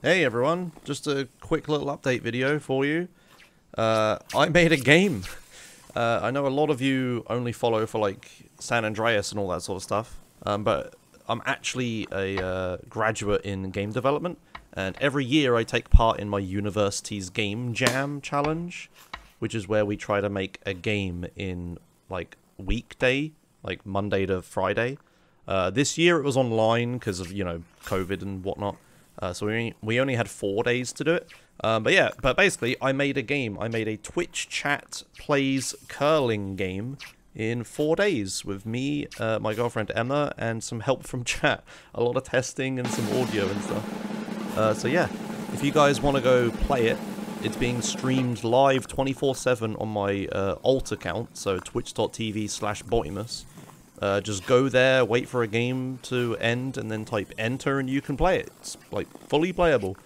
Hey everyone, just a quick little update video for you. Uh, I made a game. Uh, I know a lot of you only follow for like San Andreas and all that sort of stuff, um, but I'm actually a uh, graduate in game development, and every year I take part in my university's Game Jam Challenge, which is where we try to make a game in like weekday, like Monday to Friday. Uh, this year it was online because of you know COVID and whatnot. Uh, so we only, we only had four days to do it. Um, but yeah, but basically, I made a game. I made a Twitch chat plays curling game in four days with me, uh, my girlfriend Emma, and some help from chat. A lot of testing and some audio and stuff. Uh, so yeah, if you guys want to go play it, it's being streamed live 24-7 on my uh, alt account, so twitch.tv slash botimuz. Uh, just go there, wait for a game to end, and then type enter, and you can play it. It's like fully playable.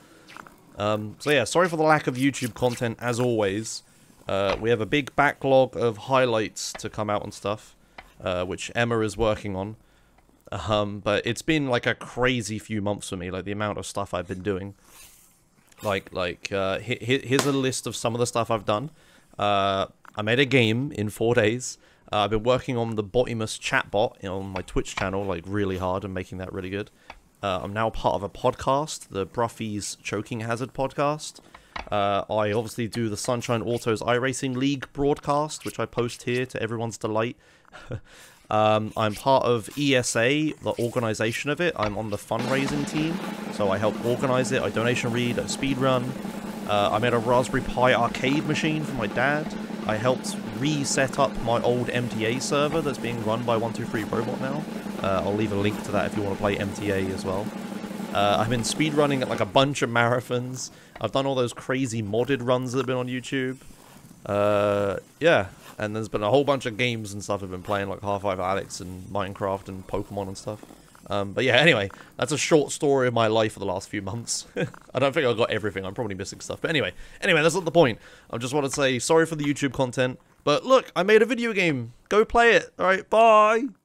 Um, so yeah, sorry for the lack of YouTube content as always. Uh, we have a big backlog of highlights to come out and stuff, uh, which Emma is working on. Um, but it's been like a crazy few months for me, like the amount of stuff I've been doing. Like, like uh, here's a list of some of the stuff I've done. Uh, I made a game in four days. Uh, I've been working on the Botimuz chatbot on my Twitch channel, like really hard and making that really good. Uh, I'm now part of a podcast, the Bruffy's Choking Hazard podcast. Uh, I obviously do the Sunshine Autos iRacing League broadcast, which I post here to everyone's delight. um, I'm part of ESA, the organization of it. I'm on the fundraising team, so I help organize it. I donation read, I speed run. Uh, I made a Raspberry Pi arcade machine for my dad. I helped reset up my old MTA server that's being run by 123 Robot now. Uh, I'll leave a link to that if you want to play MTA as well. Uh, I've been speedrunning like a bunch of marathons. I've done all those crazy modded runs that have been on YouTube. Uh, yeah, and there's been a whole bunch of games and stuff I've been playing, like Half-Life Alyx and Minecraft and Pokemon and stuff. Um, but yeah, anyway, that's a short story of my life for the last few months. I don't think I got everything. I'm probably missing stuff. But anyway, anyway, that's not the point. I just want to say sorry for the YouTube content. But look, I made a video game. Go play it. All right, bye.